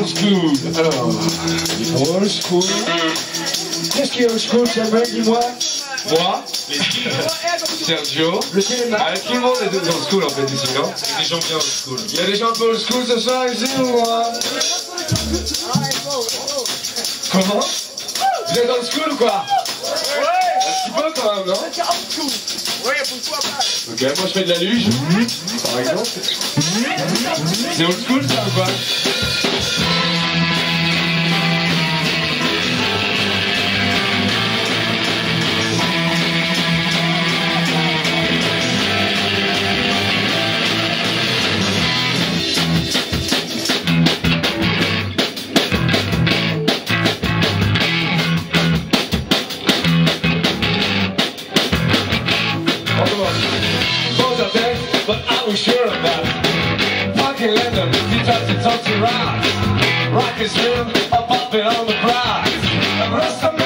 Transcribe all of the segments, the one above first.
old school. Alors, old school. Qu'est-ce qui est old school, Samuel, dis-moi Moi, Sergio, Le cinéma. ah, tout le monde est old school en fait ici, non? Des gens bien old school. Il y a des gens un peu old school ce soir ici ou quoi Comment? Vous êtes old school ou quoi? Peu quand même, non Ok, moi je fais de la luge, par exemple. C'est old school ça ou quoi we sure about. Fucking Lennon, you try to Rock, is real, I'm popping on the prize.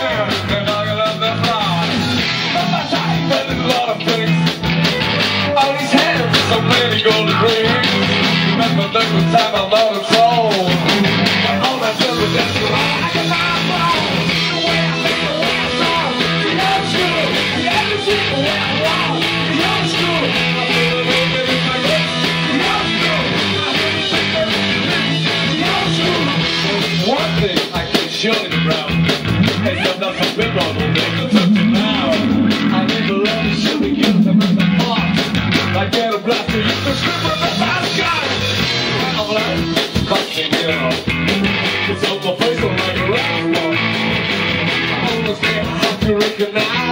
children ground. They have nothing been on the niggas up now. I never let the shooting kill them in the park. I get a blaster, you can strip with the past. shot. I'm like, fucking hell. It's over, face on like a rapper, I almost can't fucking recognize.